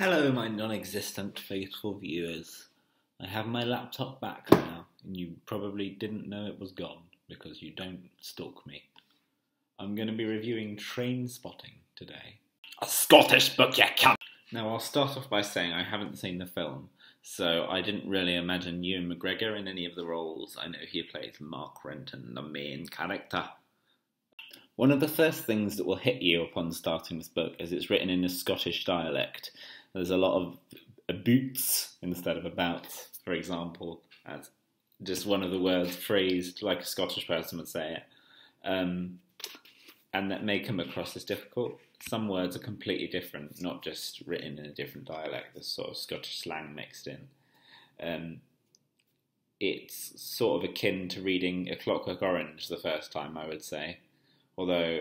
Hello, my non existent faithful viewers. I have my laptop back now, and you probably didn't know it was gone because you don't stalk me. I'm going to be reviewing Trainspotting today. A Scottish book, you cunt! Now, I'll start off by saying I haven't seen the film, so I didn't really imagine Ewan McGregor in any of the roles. I know he plays Mark Renton, the main character. One of the first things that will hit you upon starting this book is it's written in a Scottish dialect. There's a lot of a boots instead of about, for example. That's just one of the words phrased like a Scottish person would say it. Um, and that may come across as difficult. Some words are completely different, not just written in a different dialect. There's sort of Scottish slang mixed in. Um, it's sort of akin to reading A Clockwork Orange the first time, I would say. Although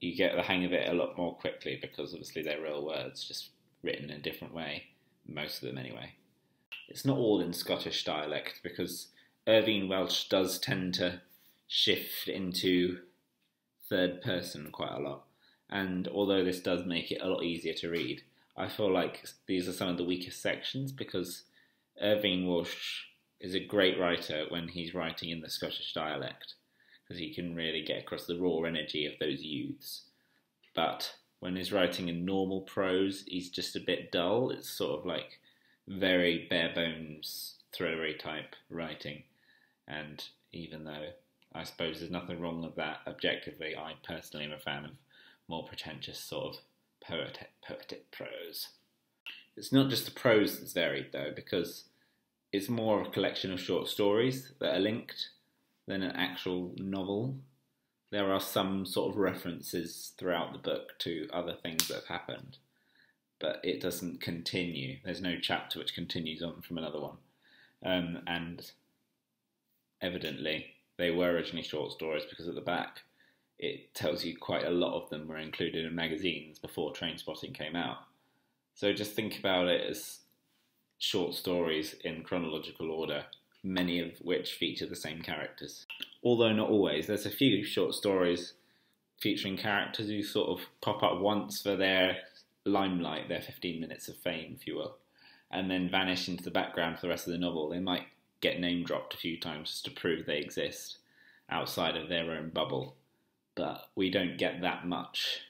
you get the hang of it a lot more quickly because obviously they're real words, just written in a different way. Most of them, anyway. It's not all in Scottish dialect because Irvine Welsh does tend to shift into third person quite a lot. And although this does make it a lot easier to read, I feel like these are some of the weakest sections because Irvine Welsh is a great writer when he's writing in the Scottish dialect because he can really get across the raw energy of those youths. But when he's writing in normal prose, he's just a bit dull. It's sort of like very bare bones, thrillery type writing. And even though I suppose there's nothing wrong with that objectively, I personally am a fan of more pretentious sort of poetic, poetic prose. It's not just the prose that's varied though, because it's more a collection of short stories that are linked than an actual novel. There are some sort of references throughout the book to other things that have happened, but it doesn't continue. There's no chapter which continues on from another one. Um, and evidently, they were originally short stories because at the back it tells you quite a lot of them were included in magazines before Trainspotting came out. So just think about it as short stories in chronological order, many of which feature the same characters. Although not always, there's a few short stories featuring characters who sort of pop up once for their limelight, their 15 minutes of fame, if you will, and then vanish into the background for the rest of the novel. They might get name dropped a few times just to prove they exist outside of their own bubble, but we don't get that much.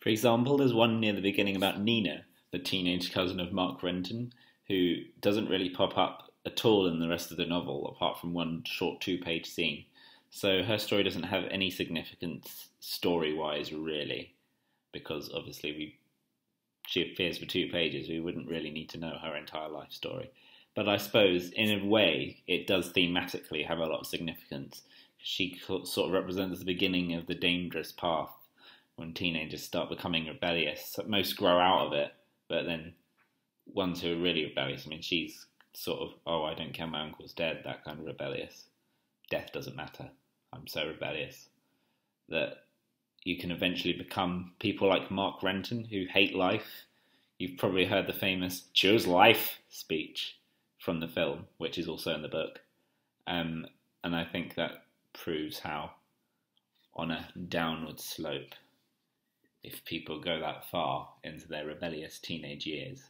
For example, there's one near the beginning about Nina, the teenage cousin of Mark Renton, who doesn't really pop up at all in the rest of the novel, apart from one short two page scene. So her story doesn't have any significance story wise, really, because obviously we she appears for two pages. We wouldn't really need to know her entire life story. But I suppose, in a way, it does thematically have a lot of significance. She sort of represents the beginning of the dangerous path when teenagers start becoming rebellious. Most grow out of it, but then ones who are really rebellious, I mean, she's sort of, oh, I don't care, my uncle's dead, that kind of rebellious. Death doesn't matter. I'm so rebellious. That you can eventually become people like Mark Renton who hate life. You've probably heard the famous choose life speech from the film, which is also in the book. Um, and I think that proves how, on a downward slope, if people go that far into their rebellious teenage years,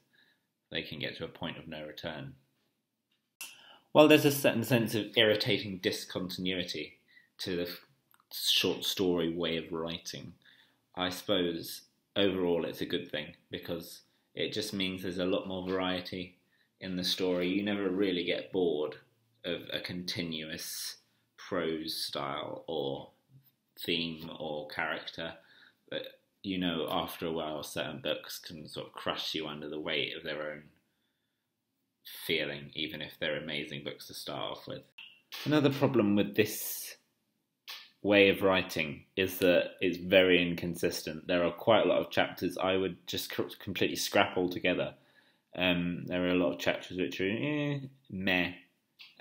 they can get to a point of no return. While there's a certain sense of irritating discontinuity to the short story way of writing, I suppose overall it's a good thing because it just means there's a lot more variety in the story. You never really get bored of a continuous prose style or theme or character. But you know, after a while, certain books can sort of crush you under the weight of their own feeling, even if they're amazing books to start off with. Another problem with this way of writing is that it's very inconsistent. There are quite a lot of chapters I would just completely scrap altogether. Um, there are a lot of chapters which are eh, meh,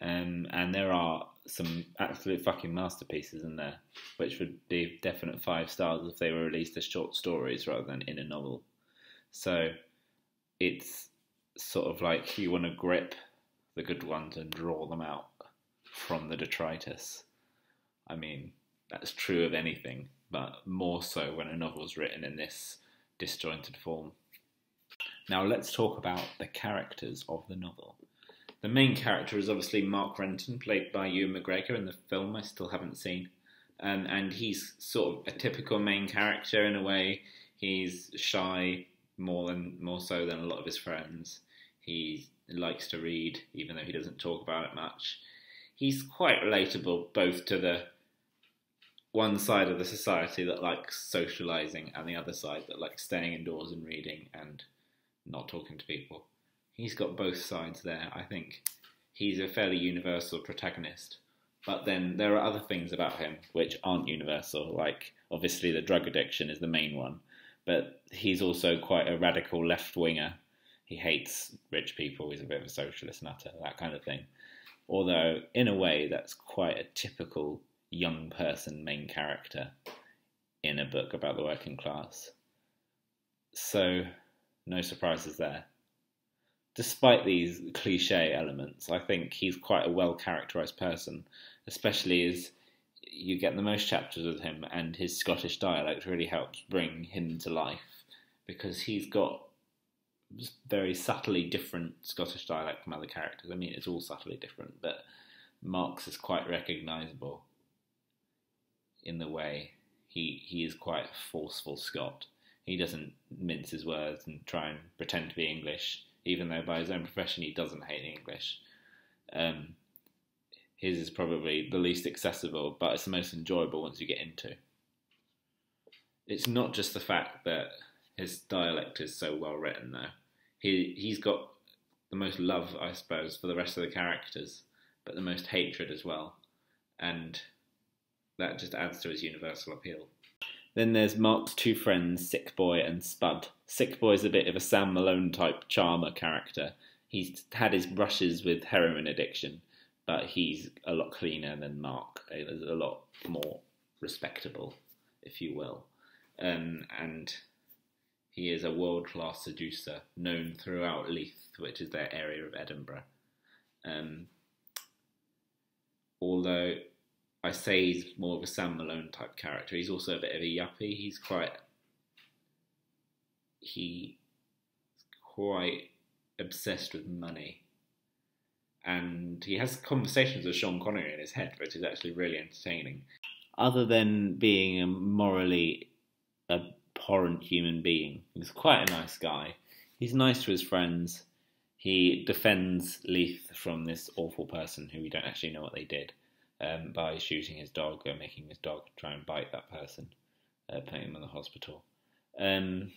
um, and there are some absolute fucking masterpieces in there, which would be definite five stars if they were released as short stories rather than in a novel. So it's sort of like you want to grip the good ones and draw them out from the detritus. I mean, that's true of anything, but more so when a novel's written in this disjointed form. Now let's talk about the characters of the novel. The main character is obviously Mark Renton, played by Ewan McGregor in the film I still haven't seen. Um, and he's sort of a typical main character in a way. He's shy more than more so than a lot of his friends. He likes to read, even though he doesn't talk about it much. He's quite relatable both to the one side of the society that likes socializing and the other side that likes staying indoors and reading and not talking to people. He's got both sides there. I think he's a fairly universal protagonist. But then there are other things about him which aren't universal, like obviously the drug addiction is the main one, but he's also quite a radical left winger. He hates rich people, he's a bit of a socialist nutter, that kind of thing. Although, in a way, that's quite a typical young person main character in a book about the working class. So, no surprises there. Despite these cliche elements, I think he's quite a well characterized person, especially as you get the most chapters with him, and his Scottish dialect really helps bring him to life because he's got very subtly different Scottish dialect from other characters. I mean, it's all subtly different, but Mark's is quite recognisable in the way he he is quite a forceful Scot. He doesn't mince his words and try and pretend to be English, even though by his own profession he doesn't hate English. Um, his is probably the least accessible, but it's the most enjoyable once you get into. It's not just the fact that his dialect is so well written, though. He he's got the most love, I suppose, for the rest of the characters, but the most hatred as well, and that just adds to his universal appeal. Then there's Mark's two friends, Sick Boy and Spud. Sick Boy's a bit of a Sam Malone type charmer character. He's had his brushes with heroin addiction, but he's a lot cleaner than Mark. He's a lot more respectable, if you will. Um, and he is a world class seducer known throughout Leith, which is their area of Edinburgh. Um, although I say he's more of a Sam Malone type character. He's also a bit of a yuppie. He's quite he quite obsessed with money, and he has conversations with Sean Connery in his head, which is actually really entertaining. Other than being a morally abhorrent human being, he's quite a nice guy. He's nice to his friends. He defends Leith from this awful person who we don't actually know what they did um, by shooting his dog and making his dog try and bite that person, uh, putting him in the hospital. Um,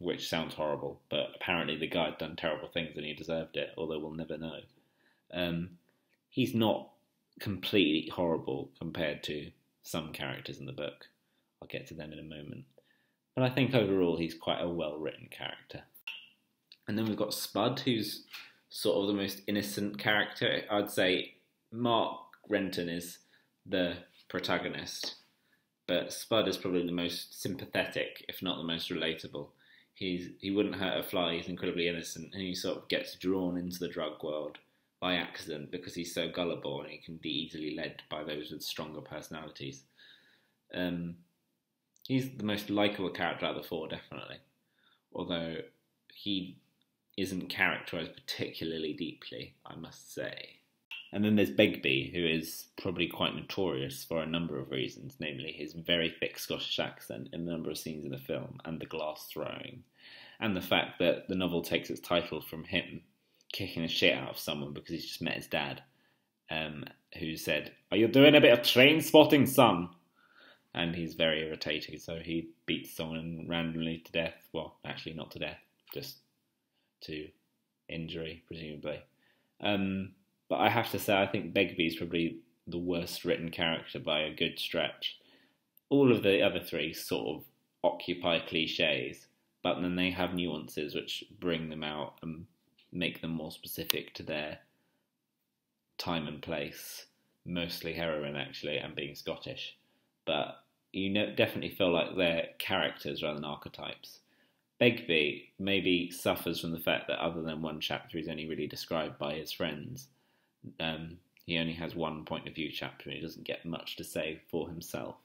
which sounds horrible, but apparently the guy had done terrible things and he deserved it, although we'll never know. Um, he's not completely horrible compared to some characters in the book. I'll get to them in a moment. But I think overall he's quite a well written character. And then we've got Spud, who's sort of the most innocent character. I'd say Mark Renton is the protagonist, but Spud is probably the most sympathetic, if not the most relatable. He's he wouldn't hurt a fly. He's incredibly innocent, and he sort of gets drawn into the drug world by accident because he's so gullible and he can be easily led by those with stronger personalities. Um, he's the most likable character out of the four, definitely. Although he isn't characterized particularly deeply, I must say. And then there's Begbie, who is probably quite notorious for a number of reasons, namely his very thick Scottish accent in a number of scenes in the film, and the glass throwing, and the fact that the novel takes its title from him kicking the shit out of someone because he's just met his dad, um, who said, Are you doing a bit of train spotting, son? And he's very irritated, so he beats someone randomly to death. Well, actually, not to death, just to injury, presumably. Um, but I have to say, I think Begbie is probably the worst written character by a good stretch. All of the other three sort of occupy cliches, but then they have nuances which bring them out and make them more specific to their time and place. Mostly heroin, actually, and being Scottish. But you know, definitely feel like they're characters rather than archetypes. Begbie maybe suffers from the fact that other than one chapter, he's only really described by his friends um, he only has one point of view chapter and he doesn't get much to say for himself.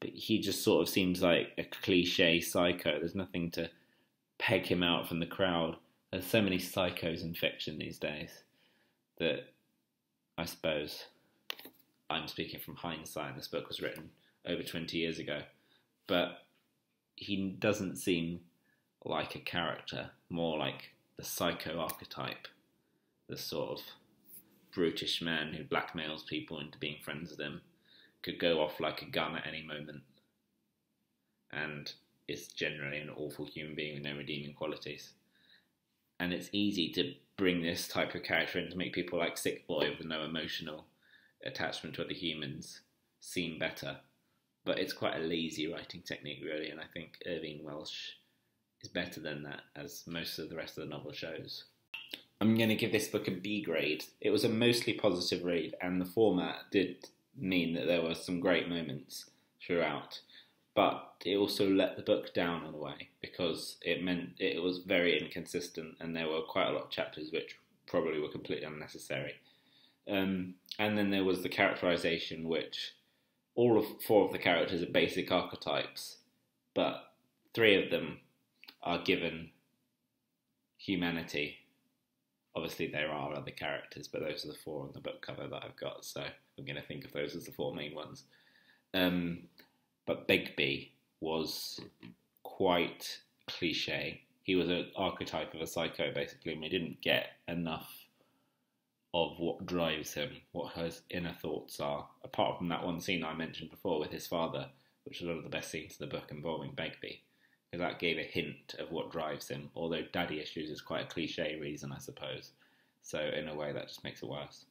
But he just sort of seems like a cliche psycho. There's nothing to peg him out from the crowd. There's so many psychos in fiction these days that I suppose I'm speaking from hindsight. This book was written over 20 years ago, but he doesn't seem like a character, more like the psycho archetype, the sort of brutish man who blackmails people into being friends with him, could go off like a gun at any moment, and is generally an awful human being with no redeeming qualities. And it's easy to bring this type of character in to make people like Sick Boy with no emotional attachment to other humans seem better. But it's quite a lazy writing technique, really, and I think Irvine Welsh is better than that, as most of the rest of the novel shows. I'm going to give this book a B grade. It was a mostly positive read, and the format did mean that there were some great moments throughout. But it also let the book down in a way because it meant it was very inconsistent, and there were quite a lot of chapters which probably were completely unnecessary. Um, and then there was the characterization, which all of four of the characters are basic archetypes, but three of them are given humanity. Obviously, there are other characters, but those are the four on the book cover that I've got, so I'm going to think of those as the four main ones. Um, but Begbie was quite cliche. He was an archetype of a psycho, basically, and we didn't get enough of what drives him, what his inner thoughts are, apart from that one scene I mentioned before with his father, which is one of the best scenes in the book involving Begbie because that gave a hint of what drives him. Although daddy issues is quite a cliche reason, I suppose. So in a way, that just makes it worse.